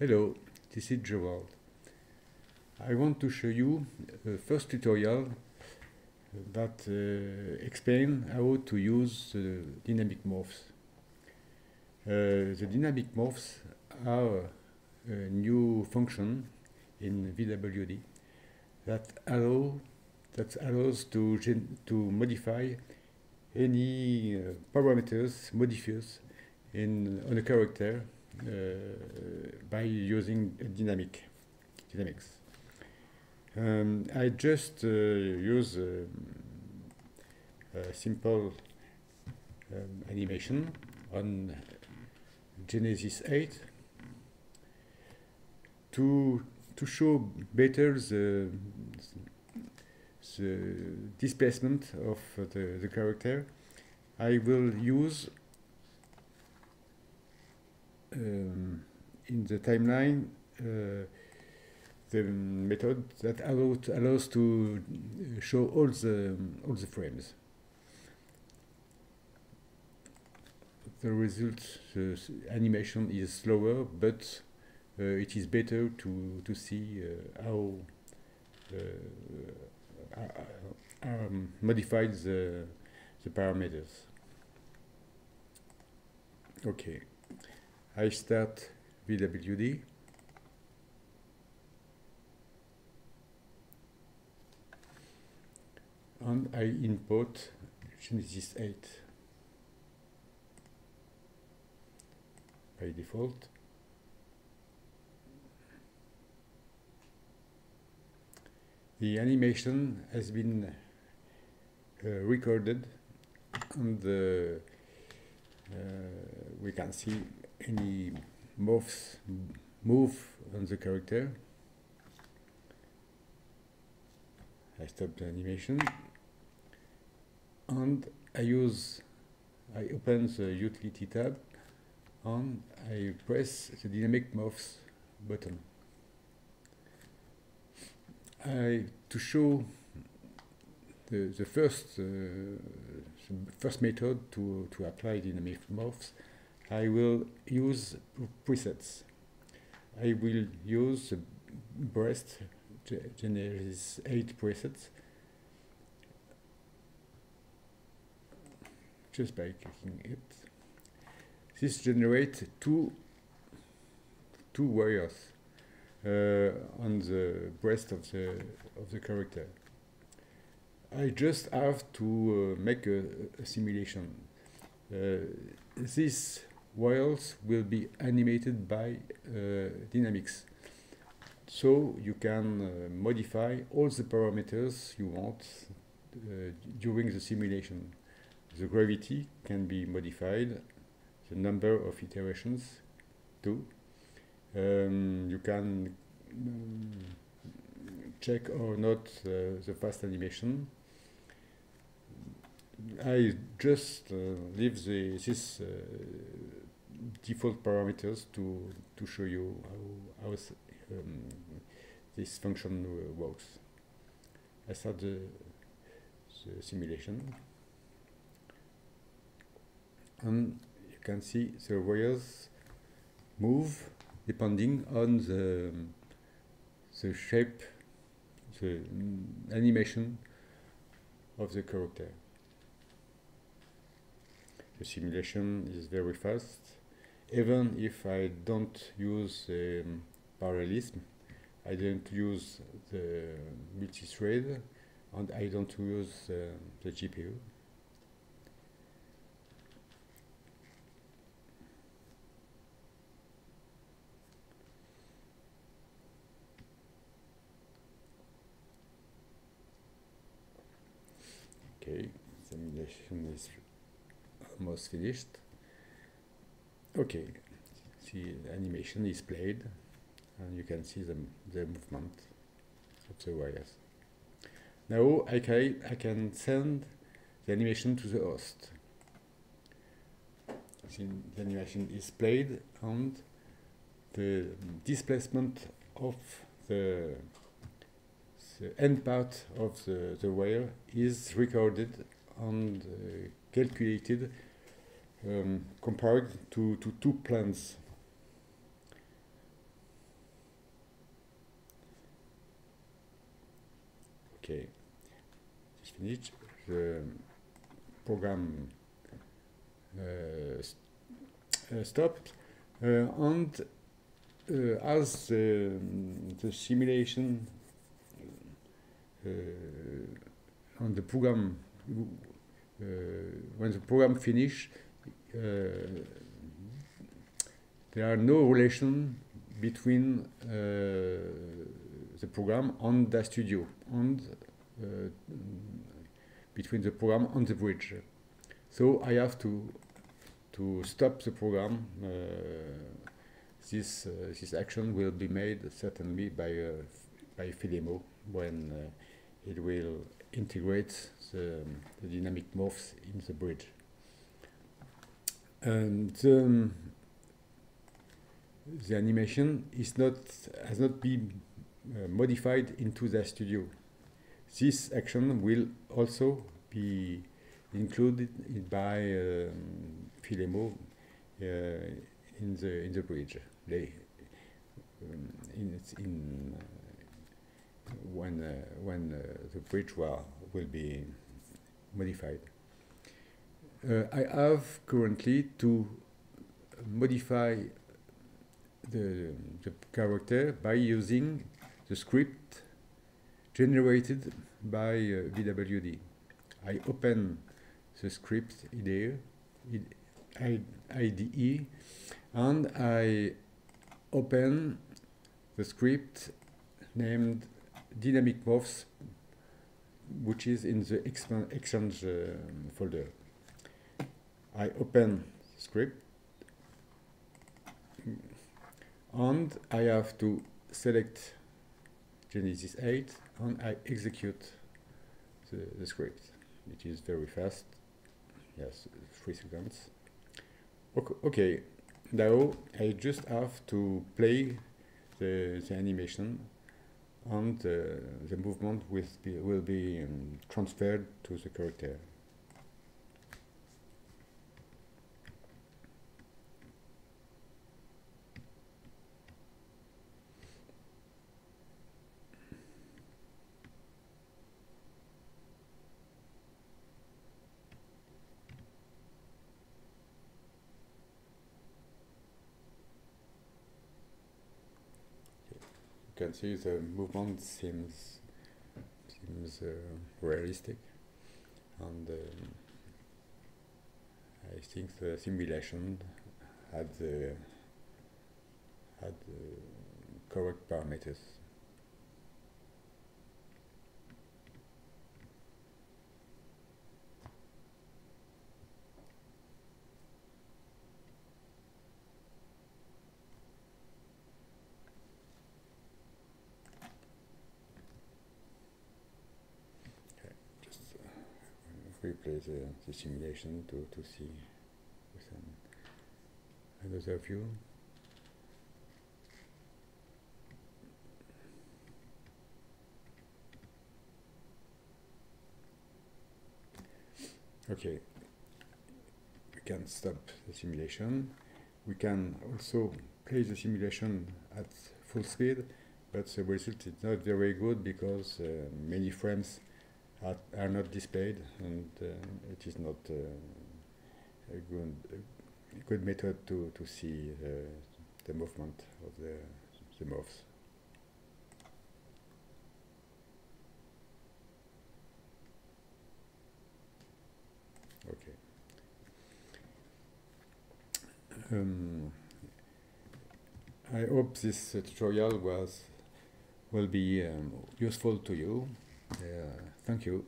Hello, this is Gerald. I want to show you the first tutorial that uh, explain how to use the dynamic morphs. Uh, the dynamic morphs are a new function in VWD that allow that allows to to modify any uh, parameters modifiers in on a character uh, by using dynamic dynamics. Um, I just uh, use um, a simple um, animation on Genesis 8 to to show better the the displacement of the, the character. I will use um, in the timeline uh, the method that allow to, allows to show all the all the frames. The result the animation is slower, but uh, it is better to to see uh, how um, modified the the parameters. Okay. I start VWD. And I import Genesis 8 by default. The animation has been uh, recorded and uh, uh, we can see any moves move on the character. I stop the animation and I use I open the utility tab and I press the dynamic morphs button. I to show the, the first uh, the first method to, to apply dynamic morphs I will use presets. I will use the breast Genesis 8 presets just by clicking it. This generates two two wires uh, on the breast of the of the character. I just have to uh, make a, a simulation. Uh, this wires will be animated by uh, dynamics. So you can uh, modify all the parameters you want uh, during the simulation. The gravity can be modified, the number of iterations too. Um, you can um, check or not uh, the fast animation. I just uh, leave the, this uh, default parameters to to show you how, how um, this function works. I start the, the simulation. And you can see the wires move depending on the the shape the animation of the character. The simulation is very fast even if I don't use um, parallelism, I don't use the multi-thread, and I don't use uh, the GPU. Okay, the simulation is almost finished. Okay, see the animation is played and you can see the, the movement of the wires. Now I can, I can send the animation to the host. See, the animation is played and the displacement of the, the end part of the, the wire is recorded and uh, calculated um, compared to, to two plants. Okay, it's finished. The program uh, st uh, stopped, uh, and uh, as the simulation uh, on the program, uh, when the program finished, there are no relation between the program and the studio and uh, between the program and the bridge. So I have to to stop the program. Uh, this uh, this action will be made certainly by by Philemo when it will integrate the, the, dynamic morphs in the bridge. And um, the animation is not has not been uh, modified into the studio. This action will also be included by um, uh, in the in the bridge. They, um, in, in uh, when uh, when uh, the bridge will will be modified. Uh, I have currently to modify the, the character by using the script generated by uh, VWD. I open the script IDE, IDE and I open the script named dynamic morphs which is in the exchange uh, folder. I open script and I have to select Genesis 8 and I execute the, the script. It is very fast. Yes, three seconds. Okay, okay, now I just have to play the, the animation and uh, the movement will be, will be um, transferred to the character. Can see the movement seems seems uh, realistic, and um, I think the simulation had the had the correct parameters. The, the simulation to, to see with an, another view. Okay, we can stop the simulation. We can also play the simulation at full speed, but the result is not very good because uh, many frames are, are not displayed, and uh, it is not uh, a good a good method to to see uh, the movement of the the morphs. Okay. Um, I hope this uh, tutorial was will be um, useful to you. Uh, thank you.